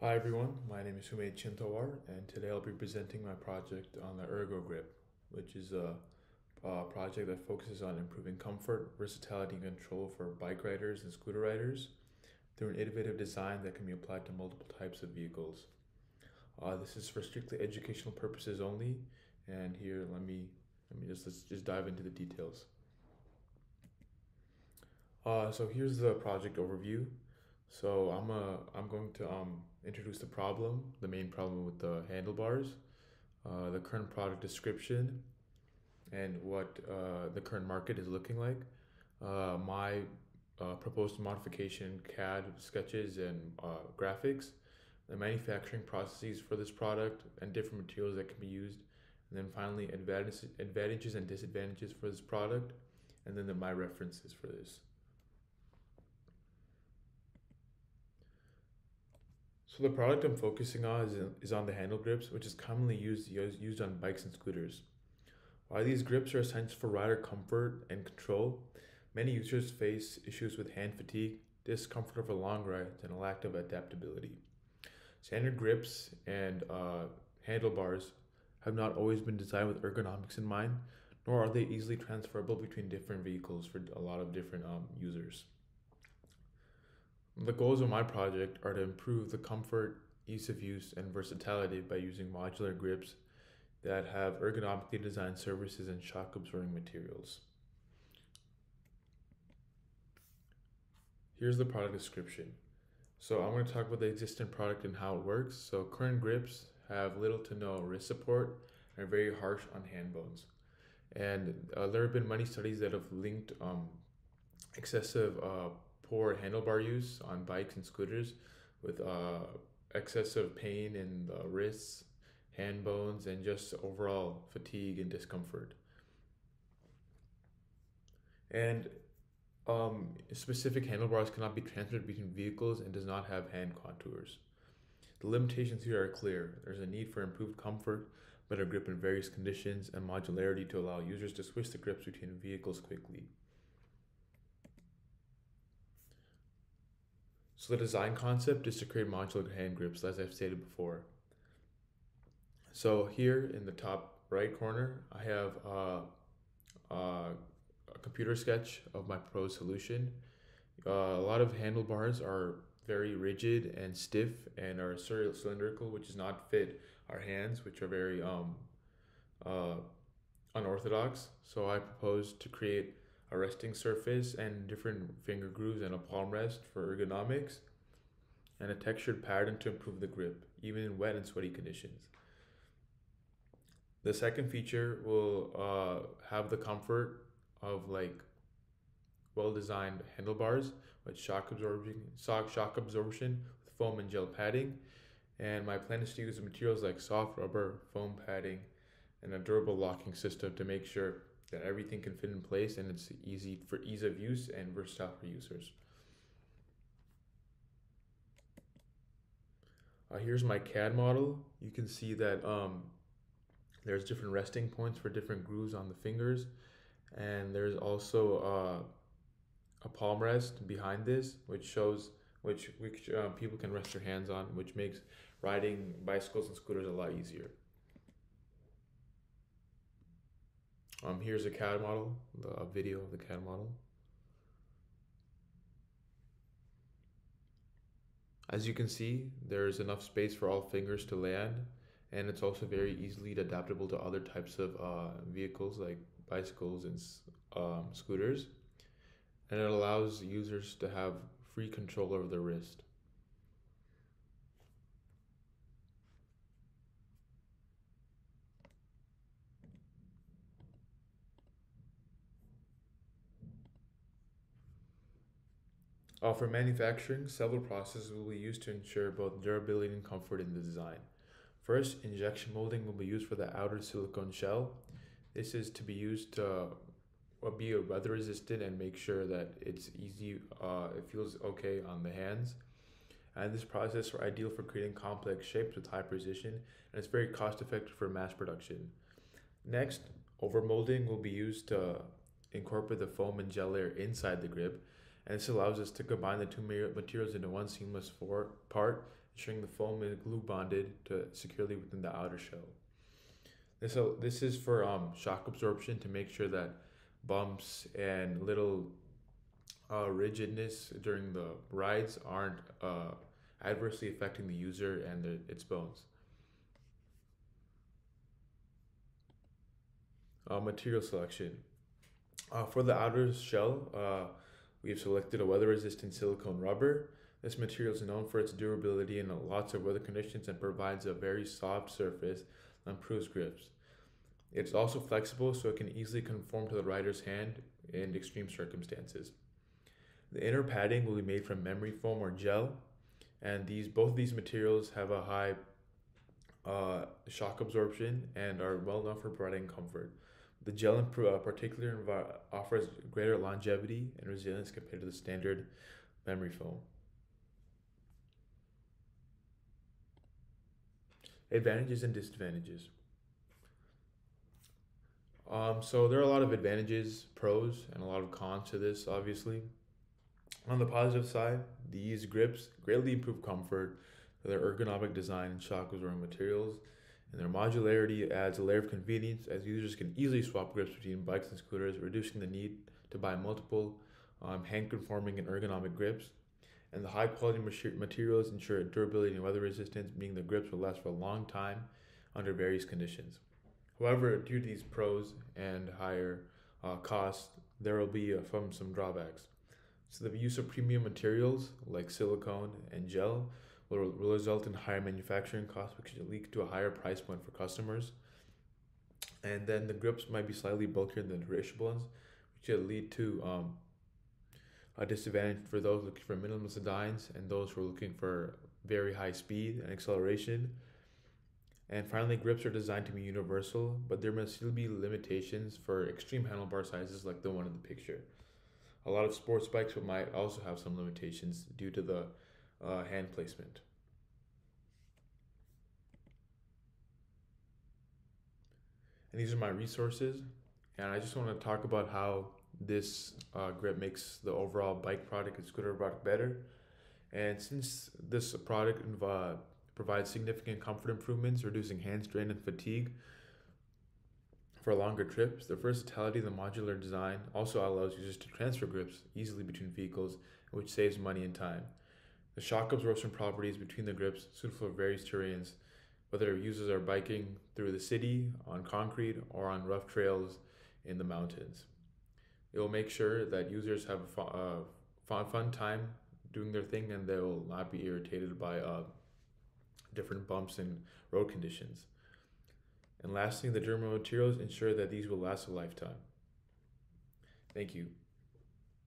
Hi everyone, my name is Sumedh Chintawar and today I'll be presenting my project on the Ergo Grip, which is a, a, project that focuses on improving comfort, versatility, and control for bike riders and scooter riders through an innovative design that can be applied to multiple types of vehicles. Uh, this is for strictly educational purposes only, and here let me let me just let's just dive into the details. Uh, so here's the project overview. So I'm a I'm going to um, introduce the problem, the main problem with the handlebars, uh, the current product description, and what uh, the current market is looking like. Uh, my uh, proposed modification, CAD sketches and uh, graphics, the manufacturing processes for this product, and different materials that can be used, and then finally advantages, advantages and disadvantages for this product, and then the, my references for this. So the product I'm focusing on is, is on the handle grips, which is commonly used used on bikes and scooters. While these grips are essential for rider comfort and control, many users face issues with hand fatigue, discomfort over long rides, and a lack of adaptability. Standard grips and uh, handlebars have not always been designed with ergonomics in mind, nor are they easily transferable between different vehicles for a lot of different um, users. The goals of my project are to improve the comfort, ease of use, and versatility by using modular grips that have ergonomically designed surfaces and shock absorbing materials. Here's the product description. So I'm going to talk about the existing product and how it works. So current grips have little to no wrist support and are very harsh on hand bones. And uh, there have been many studies that have linked um, excessive uh, poor handlebar use on bikes and scooters with uh, excessive pain in the wrists, hand bones, and just overall fatigue and discomfort. And um, specific handlebars cannot be transferred between vehicles and does not have hand contours. The limitations here are clear. There's a need for improved comfort, better grip in various conditions, and modularity to allow users to switch the grips between vehicles quickly. So the design concept is to create modular hand grips, as I've stated before. So here in the top right corner, I have uh, uh, a computer sketch of my proposed solution. Uh, a lot of handlebars are very rigid and stiff and are cylindrical, which does not fit our hands, which are very um, uh, unorthodox. So I propose to create a resting surface and different finger grooves and a palm rest for ergonomics, and a textured pattern to improve the grip, even in wet and sweaty conditions. The second feature will uh, have the comfort of like well-designed handlebars with shock absorption, shock, shock absorption with foam and gel padding. And my plan is to use materials like soft rubber, foam padding, and a durable locking system to make sure that everything can fit in place and it's easy for ease of use and versatile for users. Uh, here's my CAD model. You can see that um, there's different resting points for different grooves on the fingers. And there's also uh, a palm rest behind this, which shows which, which uh, people can rest their hands on, which makes riding bicycles and scooters a lot easier. Um, here's a CAD model, the video of the CAD model. As you can see, there's enough space for all fingers to land, and it's also very easily adaptable to other types of uh, vehicles like bicycles and um, scooters. And it allows users to have free control over their wrist. Uh, for manufacturing, several processes will be used to ensure both durability and comfort in the design. First, injection molding will be used for the outer silicone shell. This is to be used to uh, be weather resistant and make sure that it's easy, uh, it feels okay on the hands. And this process is ideal for creating complex shapes with high precision, and it's very cost effective for mass production. Next, overmolding will be used to incorporate the foam and gel layer inside the grip and this allows us to combine the two materials into one seamless part, ensuring the foam is glue bonded to securely within the outer shell. This, uh, this is for um, shock absorption to make sure that bumps and little uh, rigidness during the rides aren't uh, adversely affecting the user and the, its bones. Uh, material selection. Uh, for the outer shell, uh, we have selected a weather-resistant silicone rubber. This material is known for its durability in lots of weather conditions and provides a very soft surface that improves grips. It's also flexible so it can easily conform to the rider's hand in extreme circumstances. The inner padding will be made from memory foam or gel, and these both of these materials have a high uh, shock absorption and are well known for providing comfort. The gel in uh, particular offers greater longevity and resilience compared to the standard memory foam. Advantages and disadvantages. Um, so there are a lot of advantages, pros, and a lot of cons to this, obviously. On the positive side, these grips greatly improve comfort, their ergonomic design and shock absorbing materials, and their modularity adds a layer of convenience as users can easily swap grips between bikes and scooters, reducing the need to buy multiple um, hand conforming and ergonomic grips. And the high quality materials ensure durability and weather resistance, meaning the grips will last for a long time under various conditions. However, due to these pros and higher uh, costs, there will be uh, from some drawbacks. So the use of premium materials like silicone and gel will, result in higher manufacturing costs, which could lead to a higher price point for customers. And then the grips might be slightly bulkier than the traditional ones, which could lead to um, a disadvantage for those looking for minimalist designs and those who are looking for very high speed and acceleration. And finally, grips are designed to be universal, but there must still be limitations for extreme handlebar sizes like the one in the picture. A lot of sports bikes might also have some limitations due to the uh, hand placement. And these are my resources. And I just want to talk about how this uh, grip makes the overall bike product and scooter product better. And since this product uh, provides significant comfort improvements, reducing hand strain and fatigue for longer trips, the versatility of the modular design also allows users to transfer grips easily between vehicles, which saves money and time. The shock absorption properties between the grips suitable for various terrains, whether users are biking through the city, on concrete, or on rough trails in the mountains. It will make sure that users have a uh, fun, fun time doing their thing and they will not be irritated by uh, different bumps and road conditions. And lastly, the durable materials ensure that these will last a lifetime. Thank you.